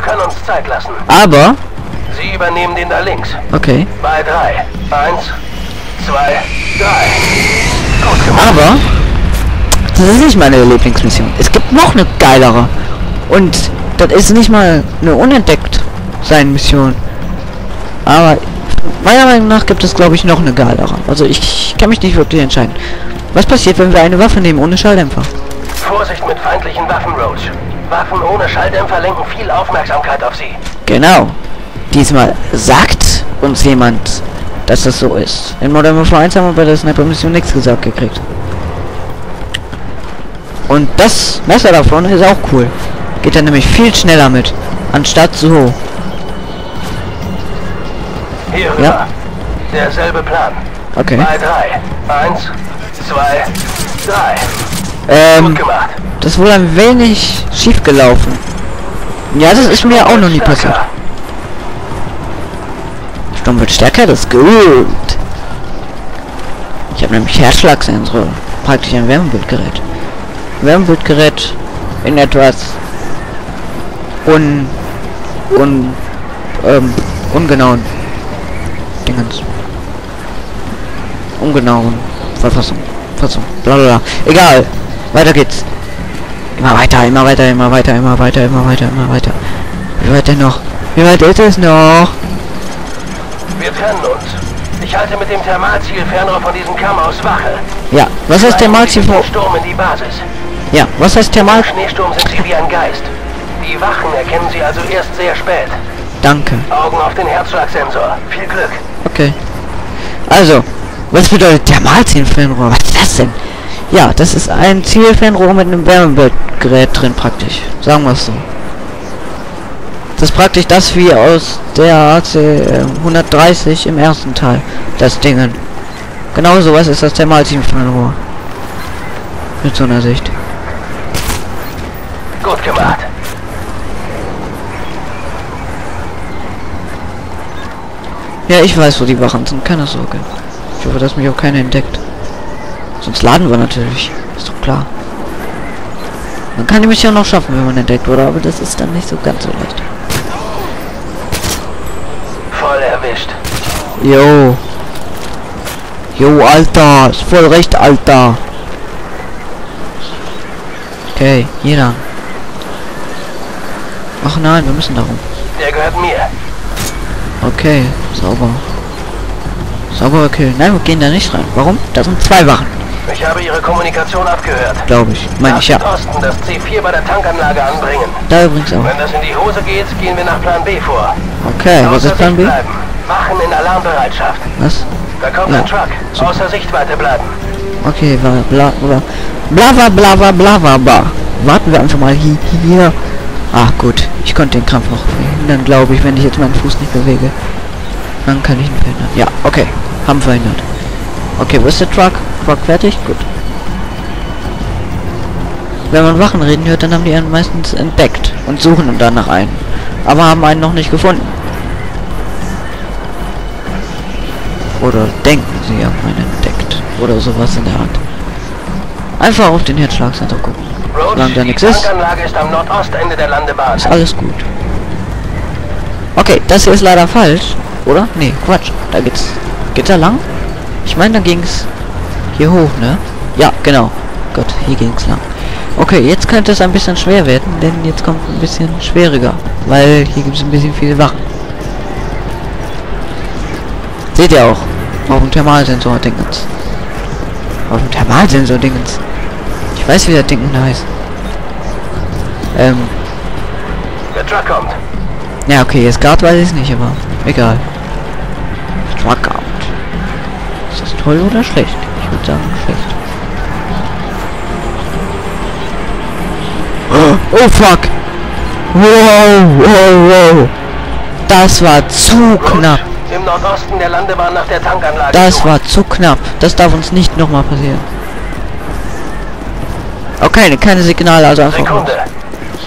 Wir können uns Zeit lassen. Aber, Sie übernehmen den da links. okay, Bei drei. Eins, zwei, drei. Gut gemacht. aber, das ist nicht meine Lieblingsmission. Es gibt noch eine geilere. Und das ist nicht mal eine unentdeckt sein Mission. Aber meiner Meinung nach gibt es, glaube ich, noch eine geilere. Also ich kann mich nicht wirklich entscheiden. Was passiert, wenn wir eine Waffe nehmen ohne Schalldämpfer? Vorsicht mit feindlichen Waffen, Roach. Waffen ohne Schalldämpfer lenken viel Aufmerksamkeit auf sie. Genau. Diesmal sagt uns jemand, dass das so ist. In Modern Warfare 1 haben wir bei der Sniper-Mission nichts gesagt gekriegt. Und das Messer da vorne ist auch cool. Geht dann nämlich viel schneller mit. Anstatt so. Hier rüber. Ja. Derselbe Plan. Okay. Bei drei. Eins, zwei, drei. Ähm, Gut gemacht. Das ist wohl ein wenig schief gelaufen. Ja, das ist mir auch noch nie passiert. Sturm wird stärker, das ist gut. Ich habe nämlich Herzschlagsensor. Praktisch ein Wärmebildgerät. Wärmebildgerät in etwas un un ähm, ungenauen Dingens. Ungenauen Verfassung. Fassung. Blablabla. Egal. Weiter geht's. Immer weiter, immer weiter, immer weiter, immer weiter, immer weiter, immer weiter. Wie weit denn noch? Wie weit ist es noch? Wir trennen uns. Ich halte mit dem Thermalziel Fernrohr von diesem Kamm aus Wache. Ja, was heißt Thermalziel Sturm in die Basis. Ja, was heißt Thermal... Im Schneesturm sind sie wie ein Geist. Die Wachen erkennen sie also erst sehr spät. Danke. Augen auf den Herzschlagsensor. Viel Glück. Okay. Also, was bedeutet Thermalzielfernrohr? Was ist das denn? Ja, das ist ein Zielfernrohr mit einem Wärmebildgerät drin praktisch. Sagen wir es so. Das ist praktisch das wie aus der AC äh, 130 im ersten Teil. Das Dingen. Genau sowas ist das Thermalzielfernrohr. Mit so einer Sicht. Gut gemacht. Ja, ich weiß, wo die Wachen sind. Keine Sorge. Ich hoffe, dass mich auch keiner entdeckt. Sonst laden wir natürlich. Ist doch klar. Man kann die Mission noch schaffen, wenn man entdeckt wurde, aber das ist dann nicht so ganz so leicht. Voll erwischt. Jo. Jo, Alter. Ist voll recht, Alter. Okay, hier lang. Ach nein, wir müssen darum. Der gehört mir. Okay, sauber. Sauber, okay. Nein, wir gehen da nicht rein. Warum? Da sind zwei Wachen, Ich habe Ihre Kommunikation abgehört. glaube ich. Meine ich ja. Osten das C4 bei der Tankanlage anbringen. Da übrigens auch. Wenn das in die Hose geht, gehen wir nach Plan B vor. Okay, was ist Plan B? bleiben. Wachen in Alarmbereitschaft. Was? Da kommt Ja. ein Truck. So. Außer Sichtweite bleiben. Okay, bla bla bla bla bla bla bla bla. Warten wir einfach mal hi- hier. Ah, gut. Ich konnte den Krampf noch verhindern, glaube ich, wenn ich jetzt meinen Fuß nicht bewege. Dann kann ich ihn verhindern. Ja, okay. Haben verhindert. Okay, wo ist der Truck? Truck fertig? Gut. Wenn man Wachen reden hört, dann haben die einen meistens entdeckt und suchen dann nach einen. Aber haben einen noch nicht gefunden. Oder denken sie haben einen entdeckt. Oder sowas in der Art. Einfach auf den Herzschlagsensor gucken. Solange da nichts ist, ist am Nordostende der Landebahn. ist alles gut. Okay, das hier ist leider falsch. Oder? Nee, Quatsch. Da geht's. Geht da lang? Ich meine, da ging's hier hoch, ne? Ja, genau. Gott, hier ging's lang. Okay, jetzt könnte es ein bisschen schwer werden, denn jetzt kommt ein bisschen schwieriger. Weil hier gibt es ein bisschen viele Wachen. Seht ihr auch. Auf dem Thermalsensor-Dingens. Auf dem Thermalsensor-Dingens. Ich weiß, wie das Ding da heißt. Ähm, Der Truck kommt. ja, okay, jetzt gerade weiß ich es nicht, aber egal. Truckout. Ist das toll oder schlecht? Sagen schlecht. Oh fuck! Wow, wow, wow! Das war zu knapp. Im Nordosten der Landebahn nach der Tankanlage. Das war zu knapp. Das darf uns nicht nochmal passieren. Okay, keine Signale, also einfach. Sekunde.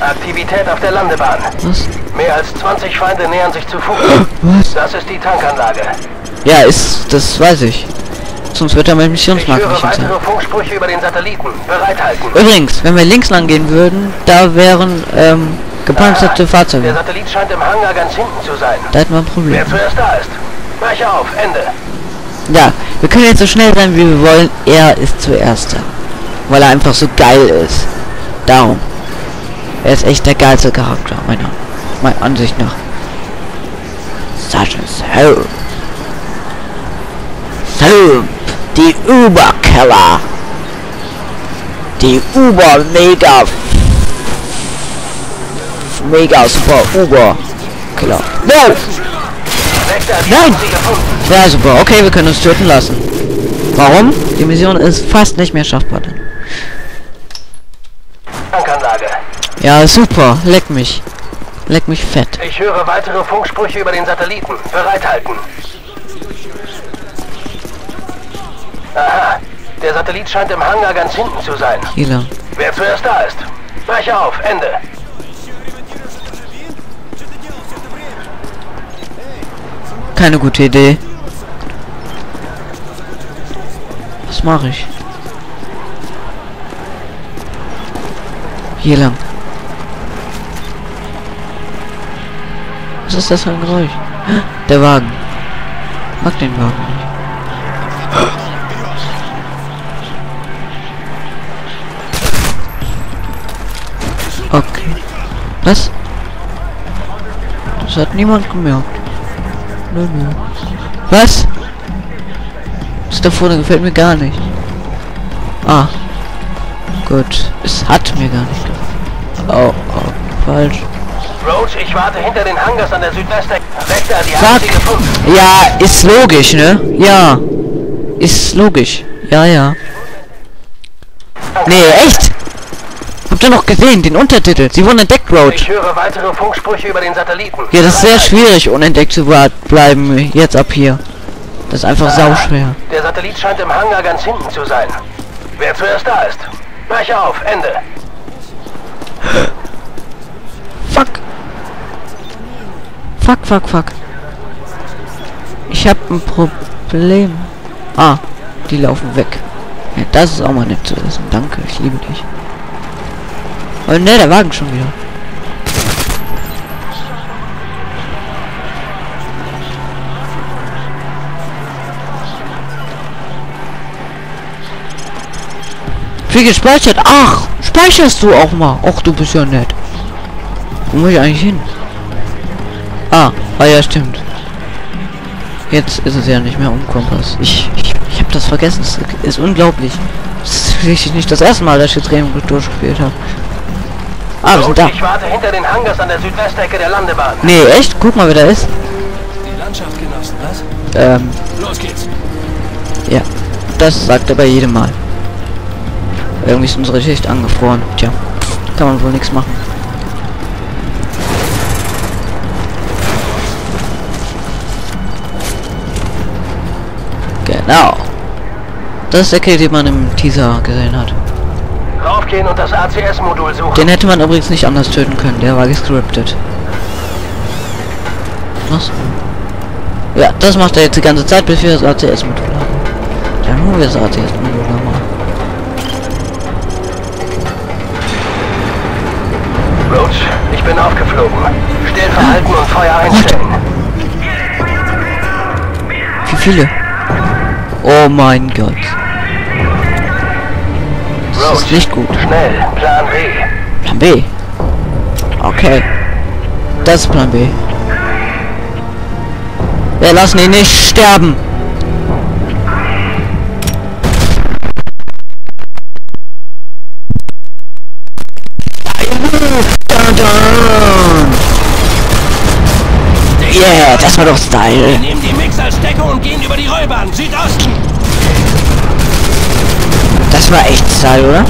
Aktivität auf der Landebahn. Was? Mehr als 20 Feinde nähern sich zu Fuß. Was? Das ist die Tankanlage. Ja, ist, das weiß ich. Sonst wird er mein Missionsmarkt nicht sein. Übrigens, wenn wir links lang gehen würden, da wären ähm, Gepanzerte Der Fahrzeuge. Satellit scheint im Hangar ganz hinten zu sein. Da hätten wir ein Problem. Wer zuerst da ist. Brech auf, Ende. Ja, wir können jetzt so schnell sein, wie wir wollen. Er ist zuerst. Weil er einfach so geil ist. Darum. Er ist echt der geilste Charakter, meiner, meiner Ansicht nach. Sergeant Helm. Helm. Die Überkeller. Die Uber-Mega... Mega Super Uber Killer. Die Nein! Ja, super. Okay, wir können uns töten lassen. Warum? Die Mission ist fast nicht mehr schaffbar. Tankanlage. Ja, super. Leck mich. Leck mich fett. Ich höre weitere Funksprüche über den Satelliten. Bereithalten. Aha. Der Satellit scheint im Hangar ganz hinten zu sein. Lang. Wer zuerst da ist. Brech auf, Ende. Keine gute Idee. Was mache ich? Hier lang. Was ist das für ein Geräusch? Der Wagen. Mag den Wagen nicht. Was? Das hat niemand gemerkt. Nö, nö. Was? Das da vorne gefällt mir gar nicht. Ah. Gut. Es hat mir gar nicht gefallen. Oh, oh. Falsch. Roach, ich warte hinter den Hangars an der Südwestecke. Fuck. Ja, ist logisch, ne? Ja. Ist logisch. Ja, ja. Nee, echt? Habt ihr noch gesehen, den Untertitel? Sie wurden entdeckt, Roach. Ich höre weitere Funksprüche über den Satelliten. Ja, das ist sehr schwierig, unentdeckt zu bleiben, jetzt ab hier. Das ist einfach sauschwer. Der Satellit scheint im Hangar ganz hinten zu sein. Wer zuerst da ist. Brech auf, Ende. Fuck. Fuck, fuck, fuck. Ich hab ein Problem. Ah, die laufen weg. Ja, das ist auch mal nett zu wissen. Danke, ich liebe dich. Oh ne, der Wagen schon wieder. Wie gespeichert? Ach, speicherst du auch mal? Ach, du bist ja nett. Wo muss ich eigentlich hin? Ah, ah ja, stimmt. Jetzt ist es ja nicht mehr um Kompass. Ich, ich, ich habe das vergessen. Es ist unglaublich. Das ist wirklich nicht das erste Mal, dass ich jetzt Rennen durchgespielt habe. Ah, wir sind da. Ich warte hinter den Hangars an der Südwestecke der Landebahn. Nee, echt? Guck mal, wer da ist. Die Landschaft genossen, was? Ähm, Los geht's. ja. Das sagt er bei jedem Mal. Irgendwie ist unsere Schicht angefroren. Tja, kann man wohl nichts machen. Genau. Das ist der Kill, den man im Teaser gesehen hat. Raufgehen und das ACS-Modul suchen. Den hätte man übrigens nicht anders töten können. Der war gescriptet. Was? Ja, das macht er jetzt die ganze Zeit, bis wir das ACS-Modul haben. Dann holen wir das ACS-Modul nochmal. Roach, ich bin aufgeflogen. Still verhalten und Feuer einstellen. Wie viele? Oh mein Gott. Ist nicht gut. schnell, Plan B. Plan B. Okay. Das ist Plan B. Wir lassen ihn nicht sterben. Yeah, das war doch Style. Nehmen die Mix als Deckung und gehen über die Rollbahn. Südosten. Das war echt Style, oder?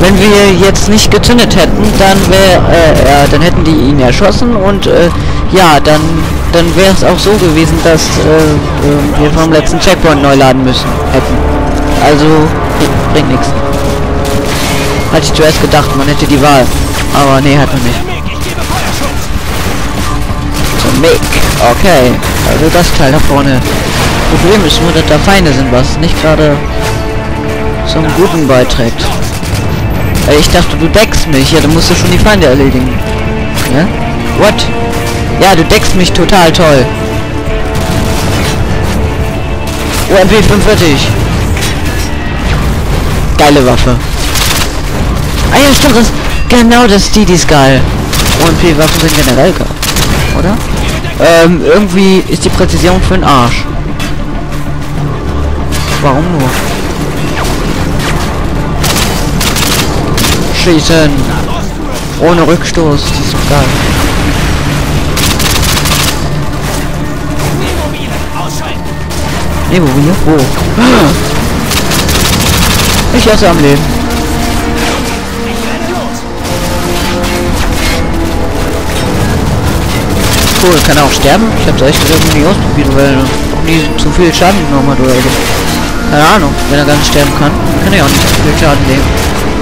Wenn wir jetzt nicht gezündet hätten, dann wäre, äh, ja, dann hätten die ihn erschossen und, äh, ja, dann, dann wäre es auch so gewesen, dass, äh, äh, wir vom letzten Checkpoint neu laden müssen hätten. Also, br- bringt nichts. Hatte ich zuerst gedacht, man hätte die Wahl. Aber nee, hat man nicht. Zum Mick. Okay. Also das Teil da vorne. Problem ist nur, dass da Feinde sind, was nicht gerade zum Guten beiträgt. Äh, Ich dachte, du deckst mich. Ja, dann musst du schon die Feinde erledigen. Ja? What? Ja, du deckst mich total toll. Oh, MP45. Geile Waffe. Ah ja, stimmt, das, genau das die, die ist geil. OMP-Waffen sind generell geil. Oder? Ähm, irgendwie ist die Präzision für den Arsch. Warum nur? Schießen! Ohne Rückstoß, ausschalten. Ne, wo wir? Wo? Ich lasse am Leben. Cool, kann auch sterben? Ich hab's echt irgendwie ausprobiert, weil auch nie zu viel Schaden genommen hat oder so. Keine Ahnung, wenn er ganz sterben kann, kann er auch nicht so viel Schaden nehmen.